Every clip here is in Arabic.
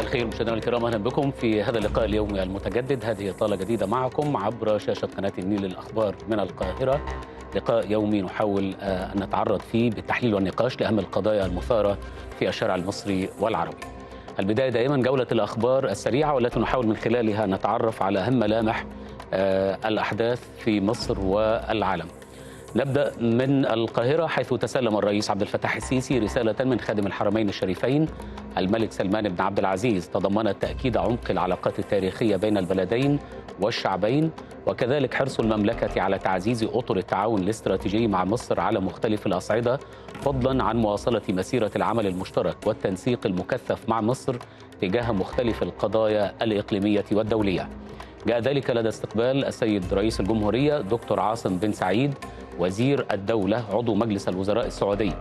الخير مشاهدينا الكرام أهلا بكم في هذا اللقاء اليومي المتجدد هذه اطلاله جديدة معكم عبر شاشة قناة النيل الأخبار من القاهرة لقاء يومي نحاول أن نتعرض فيه بالتحليل والنقاش لأهم القضايا المثارة في الشارع المصري والعربي. البداية دائما جولة الأخبار السريعة والتي نحاول من خلالها نتعرف على اهم ملامح الأحداث في مصر والعالم. نبدأ من القاهرة حيث تسلم الرئيس عبد الفتاح السيسي رسالة من خادم الحرمين الشريفين الملك سلمان بن عبد العزيز تضمنت تاكيد عمق العلاقات التاريخية بين البلدين والشعبين وكذلك حرص المملكة على تعزيز أطر التعاون الاستراتيجي مع مصر على مختلف الأصعدة فضلا عن مواصلة مسيرة العمل المشترك والتنسيق المكثف مع مصر تجاه مختلف القضايا الإقليمية والدولية. جاء ذلك لدى استقبال السيد رئيس الجمهورية دكتور عاصم بن سعيد وزير الدولة عضو مجلس الوزراء السعودي.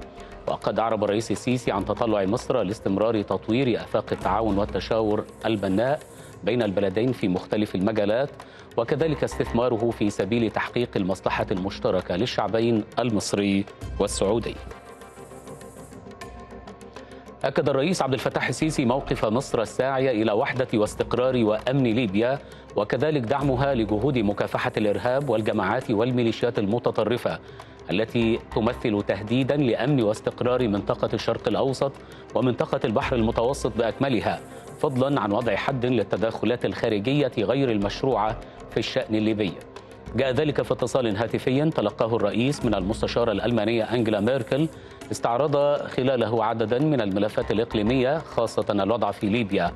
وقد أعرب الرئيس السيسي عن تطلع مصر لاستمرار تطوير آفاق التعاون والتشاور البناء بين البلدين في مختلف المجالات وكذلك استثماره في سبيل تحقيق المصلحة المشتركة للشعبين المصري والسعودي. أكد الرئيس عبد الفتاح السيسي موقف مصر الساعية إلى وحدة واستقرار وأمن ليبيا وكذلك دعمها لجهود مكافحة الإرهاب والجماعات والميليشيات المتطرفة التي تمثل تهديدا لأمن واستقرار منطقة الشرق الأوسط ومنطقة البحر المتوسط بأكملها فضلا عن وضع حد للتدخلات الخارجية غير المشروعة في الشأن الليبي. جاء ذلك في اتصال هاتفي تلقاه الرئيس من المستشارة الألمانية أنجلا ميركل استعرض خلاله عددا من الملفات الإقليمية خاصة الوضع في ليبيا.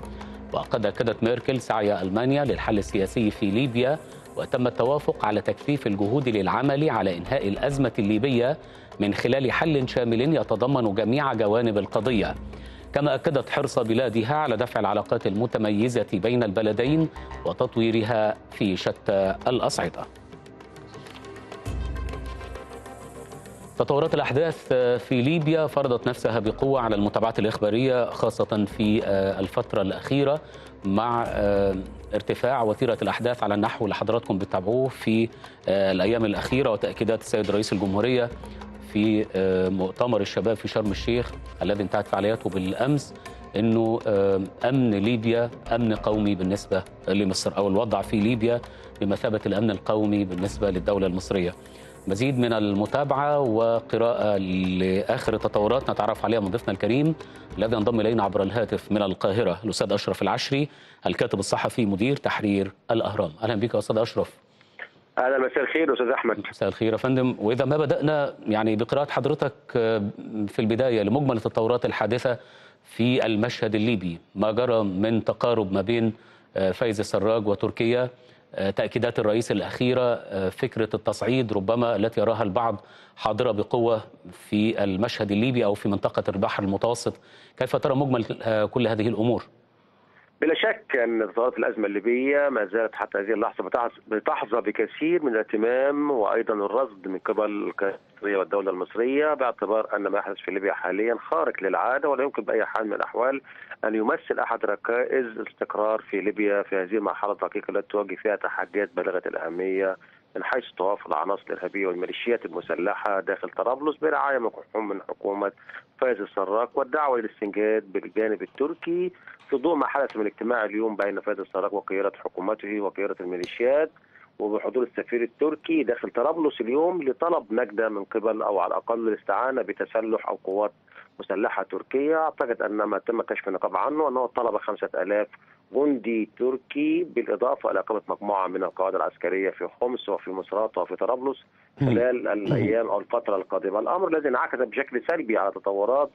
وقد أكدت ميركل سعي ألمانيا للحل السياسي في ليبيا وتم التوافق على تكثيف الجهود للعمل على إنهاء الأزمة الليبية من خلال حل شامل يتضمن جميع جوانب القضية. كما أكدت حرص بلادها على دفع العلاقات المتميزة بين البلدين وتطويرها في شتى الأصعدة تطورات الأحداث في ليبيا فرضت نفسها بقوة على المتابعات الإخبارية خاصة في الفترة الأخيرة مع ارتفاع وتيرة الأحداث على النحو اللي حضراتكم بتتابعوه في الأيام الأخيرة وتأكيدات السيد رئيس الجمهورية في مؤتمر الشباب في شرم الشيخ الذي انتهت فعالياته بالأمس أنه أمن ليبيا أمن قومي بالنسبة لمصر أو الوضع في ليبيا بمثابة الأمن القومي بالنسبة للدولة المصرية. مزيد من المتابعة وقراءة لآخر التطورات نتعرف عليها من ضيفنا الكريم الذي ينضم إلينا عبر الهاتف من القاهرة الأستاذ أشرف العشري الكاتب الصحفي مدير تحرير الأهرام. أهلا بك يا أستاذ أشرف. أهلا مساء الخير أستاذ أحمد. مساء الخير يا فندم. وإذا ما بدأنا يعني بقراءة حضرتك في البداية لمجمل التطورات الحادثة في المشهد الليبي ما جرى من تقارب ما بين فايز السراج وتركيا تأكيدات الرئيس الأخيرة فكرة التصعيد ربما التي يراها البعض حاضرة بقوة في المشهد الليبي أو في منطقة البحر المتوسط كيف ترى مجمل كل هذه الأمور؟ بلا شك أن تطورات الأزمة الليبية ما زالت حتى هذه اللحظة بتحظى بكثير من الاهتمام وأيضا الرصد من قبل المصريه والدولة المصرية باعتبار أن ما يحدث في ليبيا حاليا خارق للعادة ولا يمكن بأي حال من الأحوال أن يمثل أحد ركائز الاستقرار في ليبيا في هذه المرحلة الدقيقة التي تواجه فيها تحديات بالغه الأهمية من حيث توافر العناصر الإرهابية والميليشيات المسلحة داخل طرابلس برعاية من حكومة فايز السراج والدعوة للاستنجاد بالجانب التركي في ضوء ما حدث من اجتماع اليوم بين فايز السراج وقيادة حكومته وقيادة الميليشيات وبحضور السفير التركي داخل طرابلس اليوم لطلب نجدة من قبل أو على الأقل الاستعانة بتسلح أو قوات مسلحة تركية. أعتقد أن ما تم كشف النقاب عنه أنه طلب 5000 جندي تركي بالإضافة إلى اقامه مجموعة من القواعد العسكرية في حمص وفي مصراتة وفي طرابلس خلال الأيام أو الفترة القادمة، الأمر الذي انعكس بشكل سلبي على تطورات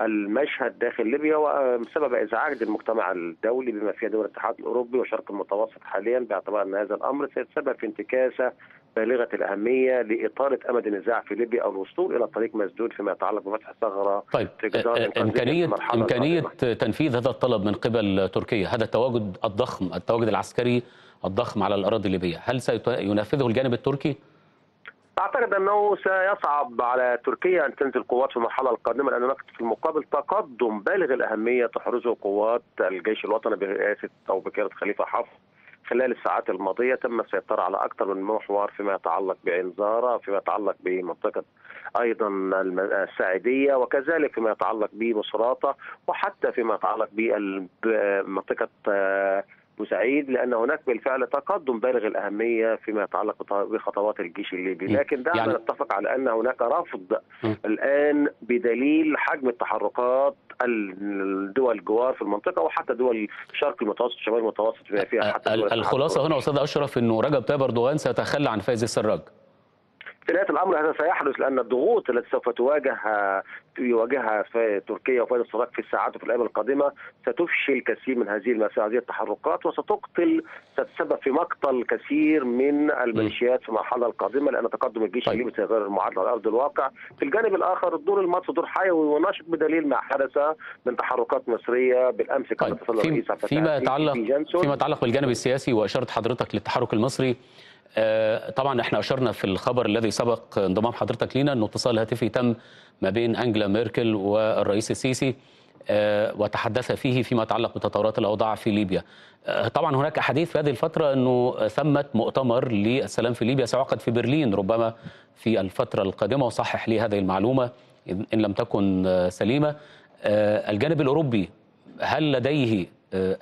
المشهد داخل ليبيا وسبب إزعاج المجتمع الدولي بما فيه دول الاتحاد الأوروبي والشرق المتوسط حاليا باعتبار أن هذا الأمر سيتسبب في انتكاسة بالغة الأهمية لإطالة أمد النزاع في ليبيا أو الوصول إلى طريق مسدود فيما يتعلق بفتح ثغره طيب امكانيه إمكانية تنفيذ هذا الطلب من قبل تركيا هذا التواجد الضخم التواجد العسكري الضخم على الأراضي الليبية هل سينفذه الجانب التركي؟ أعتقد أنه سيصعب على تركيا أن تنزل قوات في المرحلة القادمة لأن هناك في المقابل تقدم بالغ الأهمية تحرزه قوات الجيش الوطني برئاسه أو بقياده خليفة حفص خلال الساعات الماضية تم السيطرة على أكثر من محور فيما يتعلق بعين فيما يتعلق بمنطقة أيضا الساعدية وكذلك فيما يتعلق بمصراته وحتى فيما يتعلق بمنطقه بوسعيد لأن هناك بالفعل تقدم بالغ الأهمية فيما يتعلق بخطوات الجيش الليبي، لكن دعنا يعني نتفق على أن هناك رفض م. الآن بدليل حجم التحركات الدول الجوار في المنطقة وحتى دول الشرق المتوسط شمال المتوسط بما فيها حتى الخلاصة هنا أستاذ أشرف إنه رجب طيب أردوغان سيتخلى عن فايز السراج. في نهايه الأمر هذا سيحدث لأن الضغوط التي سوف تواجه يواجهها في تركيا وفايد الصراع في الساعات وفي الأيام القادمة ستفشل كثير من هذه المسائل هذه التحركات وستقتل ستسبب في مقتل كثير من الميليشيات في المرحله القادمة لأن تقدم الجيش طيب. الليبي سيغير المعادلة على أرض الواقع في الجانب الآخر الدور المصري دور حيوي وناشط بدليل ما حدث من تحركات مصرية بالأمس كان طيب. الرئيس فيما يتعلق فيما يتعلق بالجانب السياسي واشاره حضرتك للتحرك المصري طبعا إحنا أشرنا في الخبر الذي سبق انضمام حضرتك لينا انه اتصال هاتفي تم ما بين أنجلا ميركل والرئيس السيسي وتحدث فيه فيما يتعلق بتطورات الأوضاع في ليبيا. طبعا هناك أحاديث في هذه الفترة إنه ثمه مؤتمر للسلام في ليبيا سيعقد في برلين ربما في الفترة القادمة وصحح لي هذه المعلومة إن لم تكن سليمة. الجانب الأوروبي هل لديه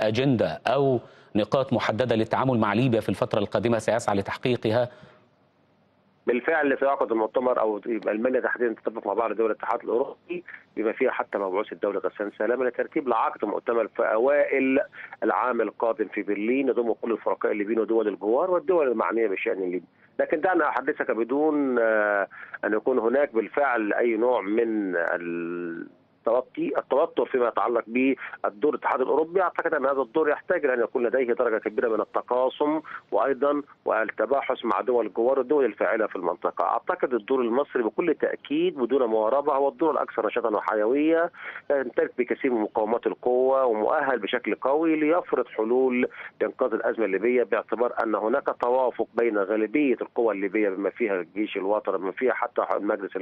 أجندة أو نقاط محددة للتعامل مع ليبيا في الفترة القادمة سيسعى لتحقيقها بالفعل سيعقد المؤتمر أو ألمانيا تحديدا تتفق مع بعض دول الاتحاد الأوروبي بما فيها حتى مبعوث الدولة غسان سلامه لترتيب لعقد مؤتمر في أوائل العام القادم في برلين يضم كل الفرقاء الليبيين ودول الجوار والدول المعنية بالشان الليبي. لكن دعنا أحدثك بدون أن يكون هناك بالفعل أي نوع من التوتي التوتر فيما يتعلق بالدور الاتحاد الأوروبي. أعتقد أن هذا الدور يحتاج أن يكون لديه درجة كبيرة من التقاسم وأيضا والتباحث مع دول الجوار الدول الفاعلة في المنطقة. أعتقد الدور المصري بكل تأكيد بدون مواربه هو الدور الأكثر نشاطا وحيوية يمتلك بكثير من مقاومات القوة ومؤهل بشكل قوي ليفرض حلول لإنقاذ الأزمة الليبية باعتبار أن هناك توافق بين غالبية القوى الليبية بما فيها الجيش الوطني بما فيها حتى المجلس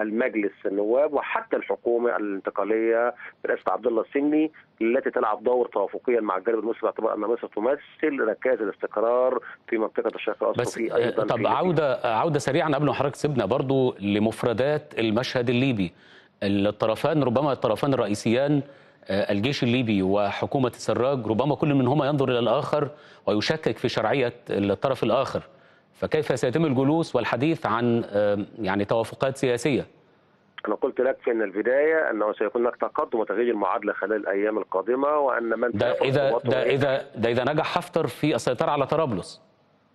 المجلس النواب وحتى الحكومة الانتقالية برئاسة عبد الله السني التي تلعب دور توافقيا مع الجانب المصري باعتبار أن مصر تمثل ركاز الاستقرار في منطقة الشرق الأوسط بس أيضا طب عودة عودة سريعا قبل ما حضرتك تسيبنا برضو لمفردات المشهد الليبي. الطرفان ربما الطرفان الرئيسيان الجيش الليبي وحكومة السراج ربما كل منهما ينظر إلى الآخر ويشكك في شرعية الطرف الآخر. فكيف سيتم الجلوس والحديث عن يعني توافقات سياسية؟ أنا قلت لك في البداية أنه سيكون هناك تقدم وتغيير المعادلة خلال الأيام القادمة وأن من ده إذا ده إذا ده إذا نجح حفتر في السيطرة على طرابلس.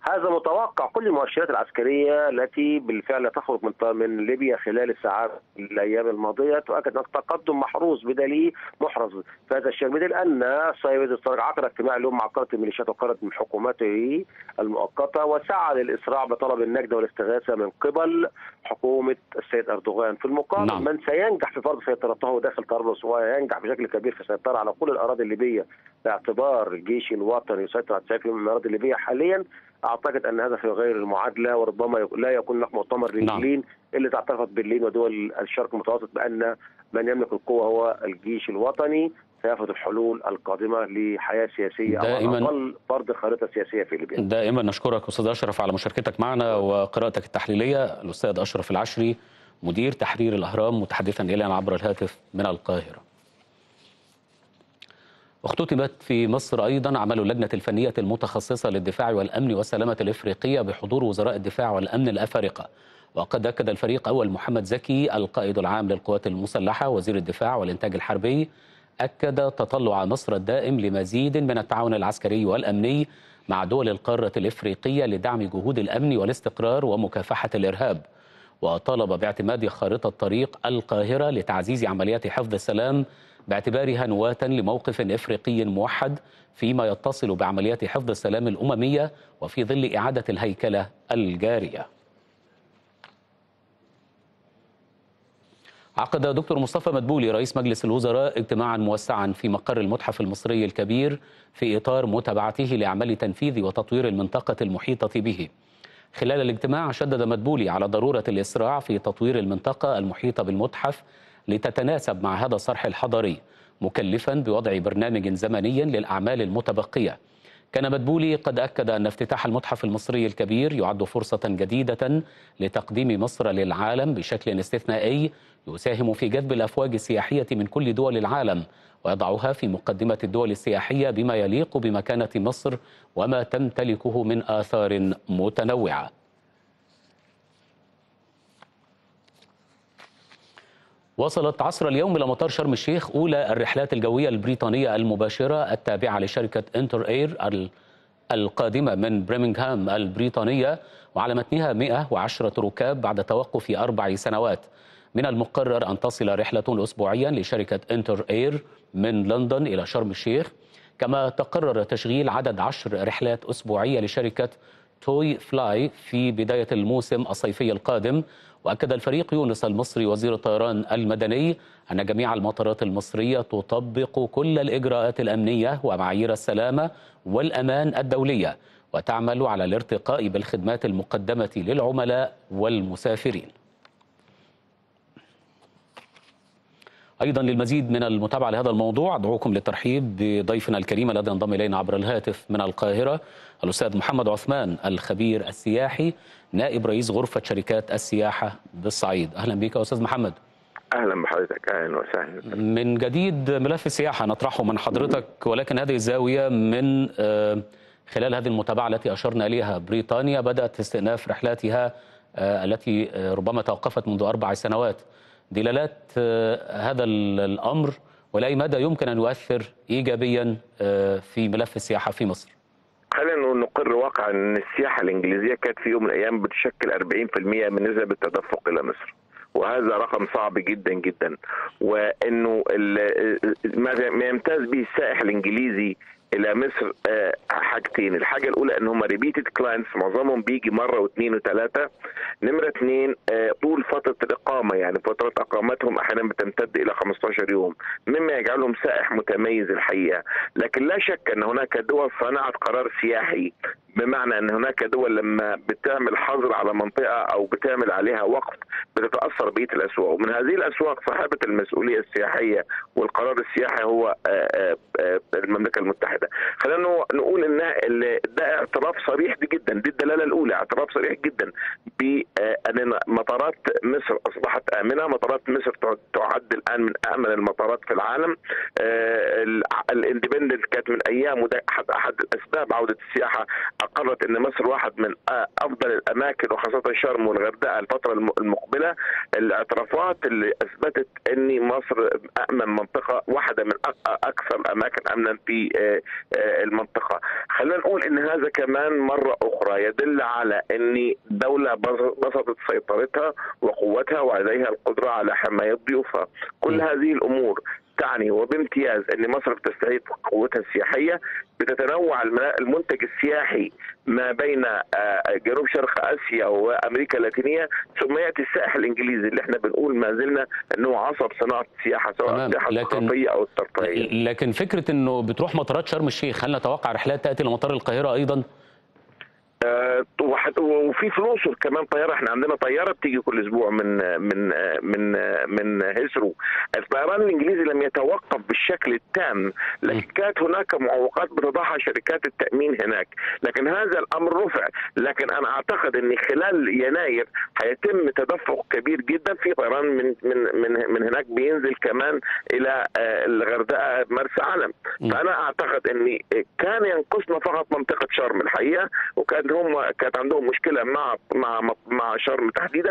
هذا متوقع كل المؤشرات العسكرية التي بالفعل تخرج من من ليبيا خلال الساعات الأيام الماضية تؤكد هناك تقدم محروس بدليل محرز. في هذا الشان بدليل أن سيد السراج عقد اجتماع اليوم مع قاده الميليشيات وقاده من حكومته المؤقتة وسعى للإسراع بطلب النجده والاستغاثة من قبل حكومة السيد أردوغان. في المقابل نعم. من سينجح في فرض سيطرته داخل طرابلس وينجح بشكل كبير في السيطرة على كل الأراضي الليبية باعتبار الجيش الوطني. يسيطر على 90% من الاراضي الليبية حاليا أعتقد أن هذا سيغير المعادلة وربما لا يكون هناك مؤتمر لبرلين نعم. اللي اعترفت برلين ودول الشرق المتوسط بأن من يملك القوة هو الجيش الوطني سيفرض الحلول القادمة لحياة سياسية دائما أو أقل فرض خريطة سياسية في ليبيا. دائما نشكرك أستاذ أشرف على مشاركتك معنا وقراءتك التحليلية الأستاذ أشرف العشري مدير تحرير الأهرام متحدثا الينا عبر الهاتف من القاهرة. اختتمت في مصر أيضا عمل اللجنة الفنية المتخصصة للدفاع والأمن والسلامة الإفريقية بحضور وزراء الدفاع والأمن الأفارقة. وقد أكد الفريق أول محمد زكي القائد العام للقوات المسلحة وزير الدفاع والإنتاج الحربي أكد تطلع مصر الدائم لمزيد من التعاون العسكري والأمني مع دول القارة الإفريقية لدعم جهود الأمن والاستقرار ومكافحة الإرهاب. وطالب باعتماد خارطة طريق القاهرة لتعزيز عمليات حفظ السلام باعتبارها نواة لموقف إفريقي موحد فيما يتصل بعمليات حفظ السلام الأممية وفي ظل إعادة الهيكلة الجارية. عقد دكتور مصطفى مدبولي رئيس مجلس الوزراء اجتماعا موسعا في مقر المتحف المصري الكبير في إطار متابعته لأعمال تنفيذ وتطوير المنطقة المحيطة به. خلال الاجتماع شدد مدبولي على ضرورة الإسراع في تطوير المنطقة المحيطة بالمتحف لتتناسب مع هذا الصرح الحضري مكلفا بوضع برنامج زمني للأعمال المتبقية. كان مدبولي قد أكد أن افتتاح المتحف المصري الكبير يعد فرصة جديدة لتقديم مصر للعالم بشكل استثنائي يساهم في جذب الأفواج السياحية من كل دول العالم ويضعها في مقدمة الدول السياحية بما يليق بمكانة مصر وما تمتلكه من آثار متنوعة. وصلت عصر اليوم إلى مطار شرم الشيخ أولى الرحلات الجوية البريطانية المباشرة التابعة لشركة انتر اير القادمة من بريمنغهام البريطانية وعلى متنها 110 ركاب بعد توقف أربع سنوات. من المقرر أن تصل رحلة أسبوعيا لشركة Enter Air من لندن إلى شرم الشيخ. كما تقرر تشغيل عدد عشر رحلات أسبوعية لشركة TUI fly في بداية الموسم الصيفي القادم وأكد الفريق يونس المصري وزير الطيران المدني أن جميع المطارات المصرية تطبق كل الإجراءات الأمنية ومعايير السلامة والأمان الدولية وتعمل على الارتقاء بالخدمات المقدمة للعملاء والمسافرين. أيضا للمزيد من المتابعة لهذا الموضوع أدعوكم للترحيب بضيفنا الكريم الذي انضم إلينا عبر الهاتف من القاهرة الأستاذ محمد عثمان الخبير السياحي نائب رئيس غرفة شركات السياحة بالصعيد. أهلا بك أستاذ محمد. أهلا بحضرتك أهلا وسهلا. من جديد ملف السياحة نطرحه من حضرتك ولكن هذه الزاوية من خلال هذه المتابعة التي أشرنا إليها بريطانيا بدأت استئناف رحلاتها التي ربما توقفت منذ أربع سنوات. دلالات هذا الأمر ولأي مدى يمكن أن يؤثر ايجابيا في ملف السياحة في مصر؟ خلينا نقر واقعا إن السياحة الإنجليزية كانت في يوم من الأيام بتشكل 40% من نسب التدفق إلى مصر. وهذا رقم صعب جدا جدا وإنه ما يمتاز به السائح الإنجليزي إلى مصر حاجتين. الحاجة الأولى إن هم repeated clients معظمهم بيجي مرة واثنين وثلاثة. نمرة اثنين طول فترة الإقامة يعني فتره إقامتهم أحيانا بتمتد إلى 15 يوم. مما يجعلهم سائح متميز الحقيقة. لكن لا شك إن هناك دول صنعت قرار سياحي. بمعنى أن هناك دول لما بتعمل حظر على منطقة أو بتعمل عليها وقف بتتأثر بقية الأسواق. ومن هذه الأسواق صاحبة المسؤولية السياحية والقرار السياحي هو المملكة المتحدة. خلينا نقول إن ده اعتراف صريح جدا دي الدلالة الأولى اعتراف صريح جدا بان مطارات مصر أصبحت آمنة. مطارات مصر تعد الآن من امن المطارات في العالم. الإندبندنت كانت من أيام وده احد أحد أسباب عودة السياحة أقرت إن مصر واحد من أفضل الأماكن وخاصة شرم والغردقة الفترة المقبلة. الاعترافات اللي أثبتت إن مصر امن منطقة واحدة من أكثر الاماكن أمنا في المنطقة. خلينا نقول إن هذا كمان مرة أخرى يدل على إن دولة بسطت سيطرتها وقوتها ولديها القدرة على حماية ضيوفها كل هذه الأمور تعني وبامتياز إن مصر بتستعيد قوتها السياحية بتتنوع المنتج السياحي ما بين جنوب شرق آسيا وأمريكا اللاتينية ثم يأتي السائح الإنجليزي اللي إحنا بنقول ما زلنا إنه عصب صناعة السياحة سواء السياحة الثقافية أو الترفيهية. لكن فكرة إنه بتروح مطارات شرم الشيخ هل نتوقع رحلات تأتي لمطار القاهرة أيضا؟ آه وفي فلوس كمان طيارة. إحنا عندنا طيارة بتيجي كل أسبوع من من من من هيسرو. الطيران الإنجليزي لم يتوقف بالشكل التام لكن كانت هناك معوقات بتضعها شركات التأمين هناك. لكن هذا الأمر رفع. لكن أنا أعتقد إن خلال يناير هيتم تدفق كبير جدا في طيران من من من من هناك بينزل كمان إلى الغردقة مرسى علم. فأنا أعتقد ان كان ينقصنا فقط منطقة شرم الحقيقة وكان هم كانت عندهم مشكلة مع مع مع شرم تحديدا.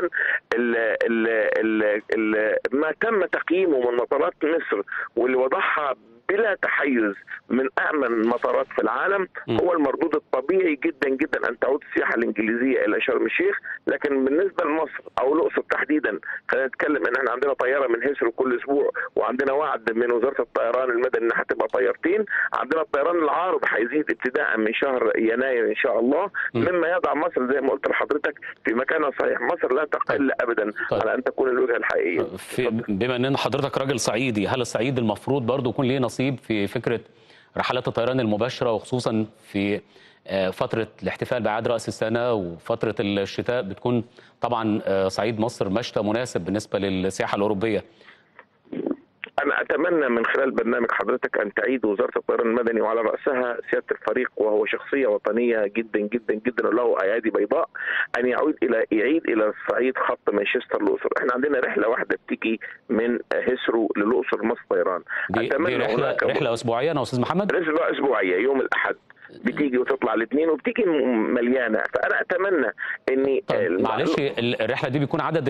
ال ال ال ال ما تم تقييمه من مطارات مصر واللي وضعها بلا تحيز من امن مطارات في العالم هو المردود الطبيعي جدا جدا أن تعود السياحة الإنجليزية إلى شرم الشيخ لكن بالنسبة لمصر أو الأقصر تحديدا خلينا نتكلم إن إحنا عندنا طيارة من هيسرو كل أسبوع وعندنا وعد من وزارة الطيران المدني إنها هتبقى طيارتين عندنا الطيران العارض هيزيد ابتداء من شهر يناير إن شاء الله مما يضع مصر زي ما قلت لحضرتك في مكانها صحيح. مصر لا تقل ابدا طيب. على أن تكون الوجهة الحقيقية. في بما ان حضرتك راجل صعيدي هل الصعيد المفروض برضه يكون ليه نصيب في فكرة رحلات الطيران المباشرة وخصوصا في فترة الاحتفال باعياد رأس السنة وفترة الشتاء بتكون طبعا صعيد مصر مشتى مناسب بالنسبة للسياحة الأوروبية. اتمنى من خلال برنامج حضرتك أن تعيد وزارة الطيران المدني وعلى رأسها سيادة الفريق وهو شخصية وطنية جدا جدا جدا وله أيادي بيضاء أن يعود إلى يعيد إلى الصعيد خط مانشستر الأقصر، إحنا عندنا رحلة واحدة بتيجي من هسرو للأقصر مصر طيران. دي, دي رحلة رحلة أسبوعية يا أستاذ محمد؟ رحلة أسبوعية يوم الأحد. بتيجي وتطلع الاثنين وبتيجي مليانة. فأنا أتمنى ان طيب معلش الرحلة دي بيكون عدد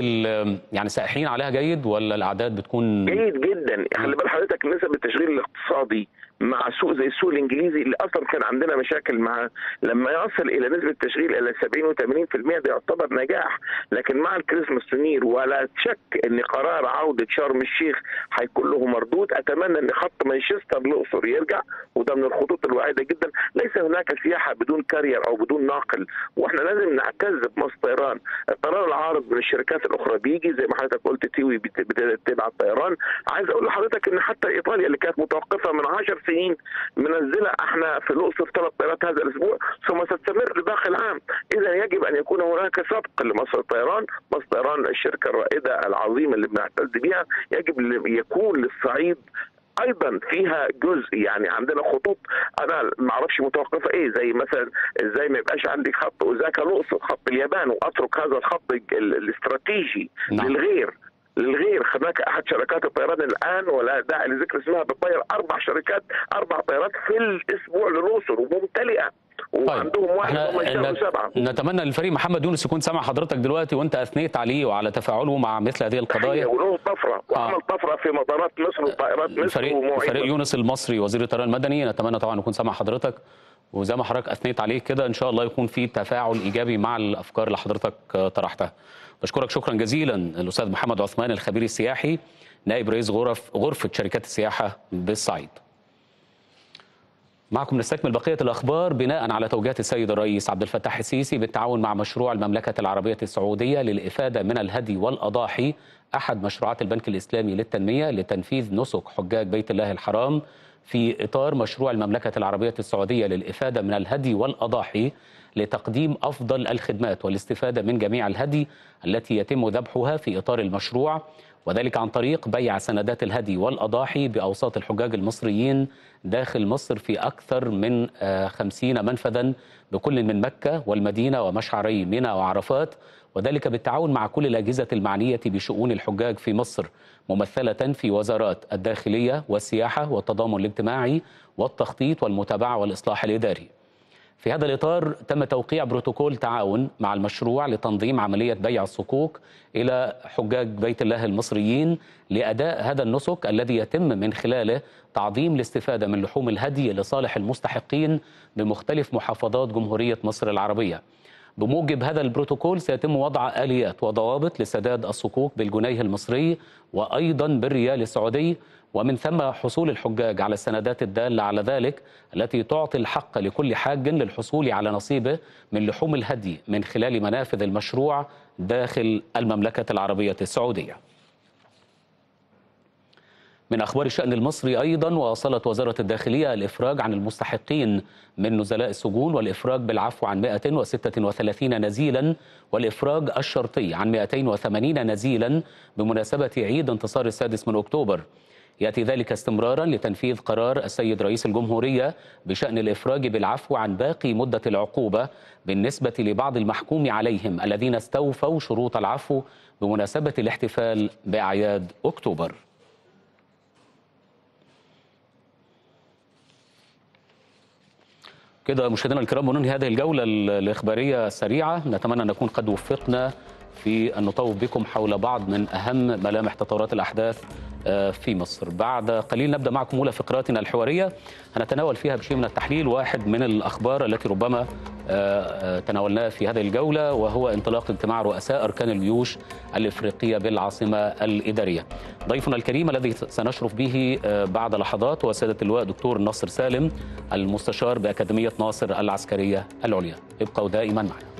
يعني سائحين عليها جيد ولا الأعداد بتكون جيد جدا. خلي بال حضرتك نسب التشغيل الاقتصادي مع سوق زي السوق الإنجليزي اللي أصلا كان عندنا مشاكل معاه لما يصل إلى نسبة تشغيل إلى 70 و80% ده يعتبر نجاح. لكن مع الكريسماس تنير ولا شك إن قرار عودة شرم الشيخ هيكون له مردود أتمنى إن خط مانشستر الأقصر يرجع وده من الخطوط الواعده جدا. ليس هناك سياحة بدون كارير أو بدون ناقل وإحنا لازم نعتز بمصر طيران الطيران العارض من الشركات الأخرى بيجي زي ما حضرتك قلت تيوي بتبعت طيران. عايز أقول لحضرتك إن حتى إيطاليا اللي كانت متوقفة من 10 سنين منزلة إحنا في الأقصر ثلاث طيارات هذا الأسبوع ثم ستستمر باقي العام، إذا يجب أن يكون هناك سبق لمصر الطيران، مصر الطيران الشركة الرائدة العظيمة اللي بنعتز بها يجب يكون للصعيد أيضا فيها جزء يعني عندنا خطوط. أنا ما أعرفش متوقفة إيه زي مثلا إزاي ما يبقاش عندي خط. اوزاكا الأقصر خط اليابان وأترك هذا الخط الاستراتيجي نعم. للغير. للغير هناك أحد شركات الطيران الآن ولا داعي لذكر اسمها بتطير أربع شركات أربع طيارات في الأسبوع للاقصر وممتلئة. وعندهم طيب. واحد هم يشتغلوا سبعة. نتمنى الفريق محمد يونس يكون سامع حضرتك دلوقتي وأنت أثنيت عليه وعلى تفاعله مع مثل هذه القضايا. وله طفرة وعمل آه. طفرة في مطارات مصر وطائرات مصر فريق, فريق يونس المصري وزير الطيران المدني نتمنى طبعا يكون سامع حضرتك. وزي ما حضرتك أثنيت عليه كده إن شاء الله يكون في تفاعل إيجابي مع الأفكار اللي حضرتك طرحتها. بشكرك شكرا جزيلا الأستاذ محمد عثمان الخبير السياحي نائب رئيس غرف غرفة شركات السياحة بالصعيد. معكم نستكمل بقية الأخبار بناء على توجيهات السيد الرئيس عبد الفتاح السيسي بالتعاون مع مشروع المملكة العربية السعودية للإفادة من الهدي والأضاحي أحد مشروعات البنك الإسلامي للتنمية لتنفيذ نسك حجاج بيت الله الحرام في إطار مشروع المملكة العربية السعودية للإفادة من الهدي والأضاحي. لتقديم أفضل الخدمات والاستفادة من جميع الهدي التي يتم ذبحها في إطار المشروع وذلك عن طريق بيع سندات الهدي والأضاحي بأوساط الحجاج المصريين داخل مصر في أكثر من خمسين منفذا بكل من مكة والمدينة ومشعري منى وعرفات وذلك بالتعاون مع كل الأجهزة المعنية بشؤون الحجاج في مصر ممثلة في وزارات الداخلية والسياحة والتضامن الاجتماعي والتخطيط والمتابعة والإصلاح الإداري. في هذا الإطار تم توقيع بروتوكول تعاون مع المشروع لتنظيم عملية بيع الصكوك إلى حجاج بيت الله المصريين لأداء هذا النسك الذي يتم من خلاله تعظيم الاستفادة من لحوم الهدي لصالح المستحقين بمختلف محافظات جمهورية مصر العربية. بموجب هذا البروتوكول سيتم وضع آليات وضوابط لسداد الصكوك بالجنيه المصري وأيضا بالريال السعودي ومن ثم حصول الحجاج على السندات الدالة على ذلك التي تعطي الحق لكل حاج للحصول على نصيبه من لحوم الهدي من خلال منافذ المشروع داخل المملكة العربية السعودية. من أخبار الشأن المصري أيضا واصلت وزارة الداخلية الإفراج عن المستحقين من نزلاء السجون والإفراج بالعفو عن 136 نزيلا والإفراج الشرطي عن 280 نزيلا بمناسبة عيد انتصار السادس من أكتوبر. يأتي ذلك استمرارا لتنفيذ قرار السيد رئيس الجمهورية بشأن الإفراج بالعفو عن باقي مدة العقوبة بالنسبة لبعض المحكوم عليهم الذين استوفوا شروط العفو بمناسبة الاحتفال بأعياد أكتوبر. كده مشاهدينا الكرام وننهي هذه الجولة الإخبارية السريعة. نتمنى أن نكون قد وفقنا في أن نطوف بكم حول بعض من أهم ملامح تطورات الأحداث في مصر. بعد قليل نبدأ معكم أولى فقراتنا الحوارية. هنتناول فيها بشيء من التحليل واحد من الأخبار التي ربما تناولناها في هذه الجولة وهو انطلاق اجتماع رؤساء أركان الجيوش الإفريقية بالعاصمة الإدارية. ضيفنا الكريم الذي سنشرف به بعد لحظات هو سيادة اللواء دكتور ناصر سالم المستشار بأكاديمية ناصر العسكرية العليا. ابقوا دائما معنا.